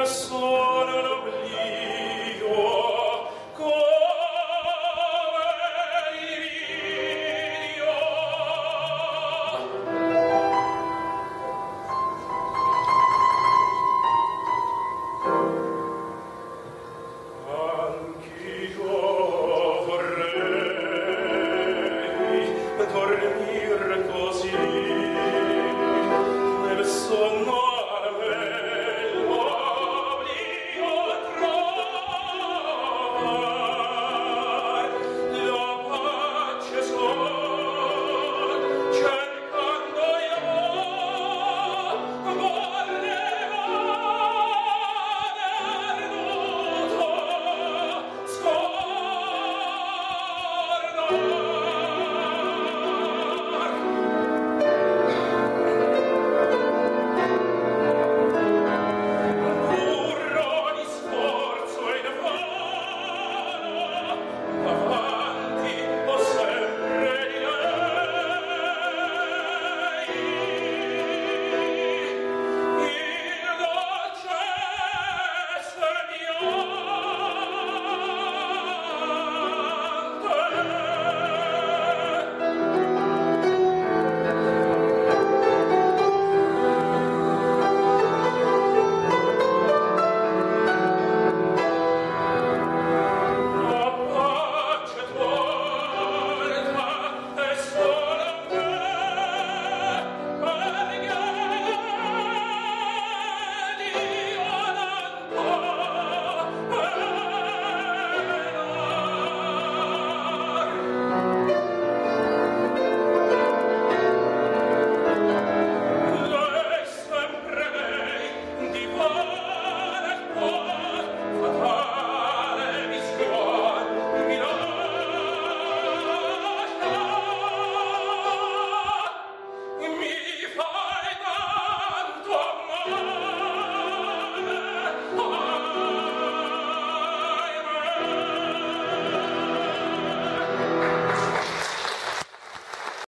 A sword